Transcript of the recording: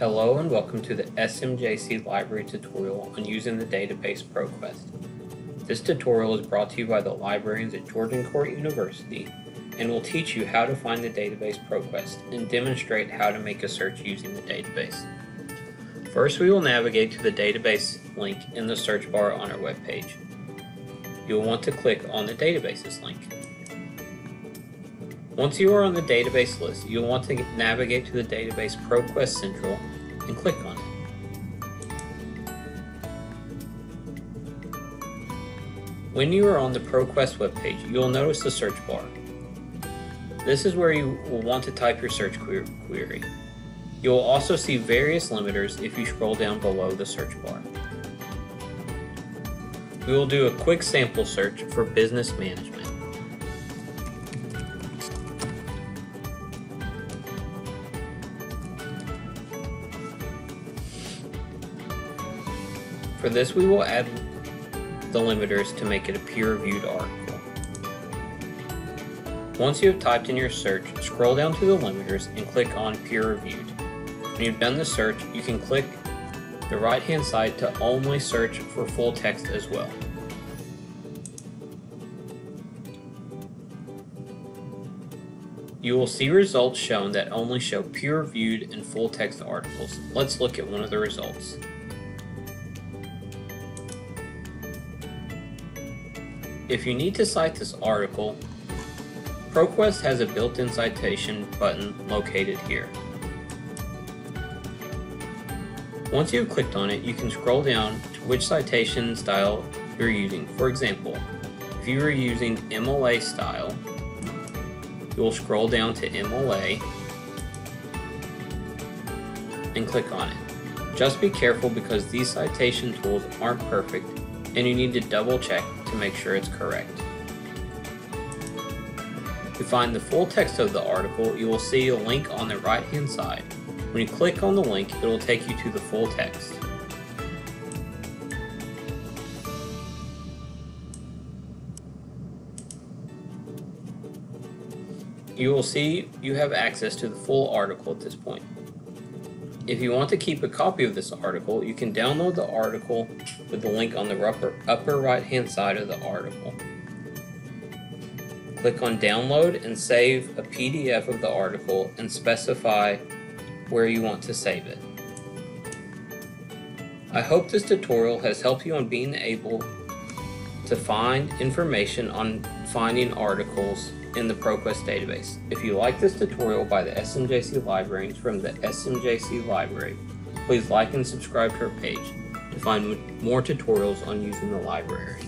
Hello and welcome to the SMJC Library tutorial on using the database ProQuest. This tutorial is brought to you by the librarians at Georgian Court University and will teach you how to find the database ProQuest and demonstrate how to make a search using the database. First, we will navigate to the database link in the search bar on our webpage. You will want to click on the databases link. Once you are on the database list, you'll want to navigate to the database ProQuest Central and click on it. When you are on the ProQuest webpage, you will notice the search bar. This is where you will want to type your search query. You will also see various limiters if you scroll down below the search bar. We will do a quick sample search for business management. For this we will add the limiters to make it a peer-reviewed article. Once you have typed in your search, scroll down to the limiters and click on peer-reviewed. When you've done the search, you can click the right hand side to only search for full text as well. You will see results shown that only show peer-reviewed and full text articles. Let's look at one of the results. If you need to cite this article, ProQuest has a built-in citation button located here. Once you've clicked on it, you can scroll down to which citation style you're using. For example, if you are using MLA style, you will scroll down to MLA and click on it. Just be careful because these citation tools aren't perfect and you need to double check to make sure it's correct. To find the full text of the article, you will see a link on the right hand side. When you click on the link, it will take you to the full text. You will see you have access to the full article at this point. If you want to keep a copy of this article, you can download the article with the link on the upper, upper right hand side of the article. Click on download and save a PDF of the article and specify where you want to save it. I hope this tutorial has helped you on being able to find information on finding articles in the ProQuest database. If you like this tutorial by the SMJC Librarians from the SMJC Library, please like and subscribe to our page to find more tutorials on using the library.